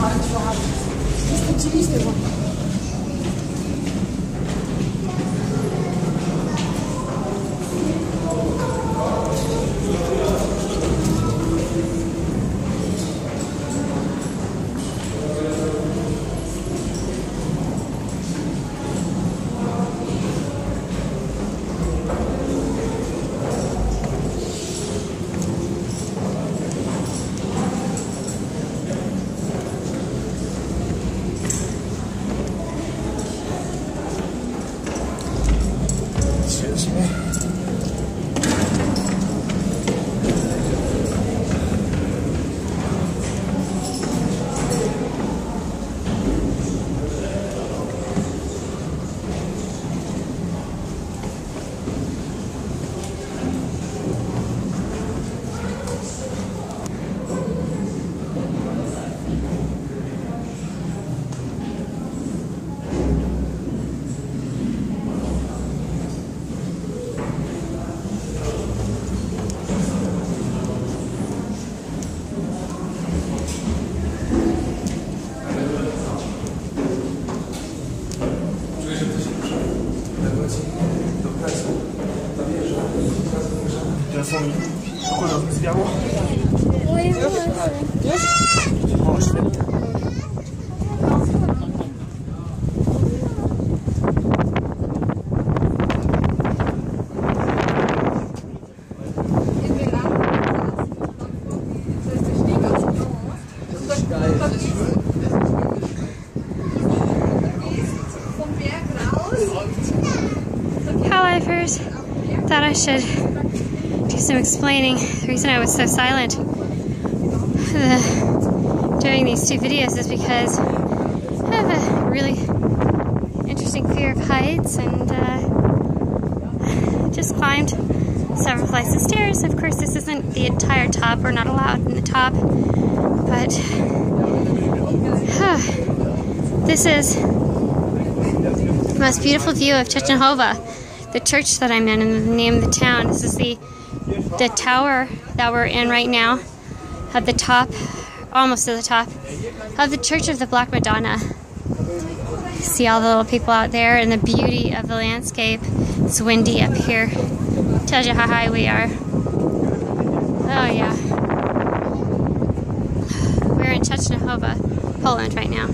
Markt vorhanden. Das funktioniert nicht. Teraz są akurat zwiało. O, świetnie. Hi, lifers. Thought I should do some explaining. The reason I was so silent during these two videos is because I have a really interesting fear of heights and uh, just climbed several flights of stairs. Of course, this isn't the entire top. We're not allowed in the top, but this is the most beautiful view of Częstochowa, the church that I'm in, and the name of the town. This is the the tower that we're in right now, at the top, almost to the top, of the Church of the Black Madonna. See all the little people out there and the beauty of the landscape. It's windy up here. Tells you how high we are. Oh yeah. We're in Częstochowa, Poland right now.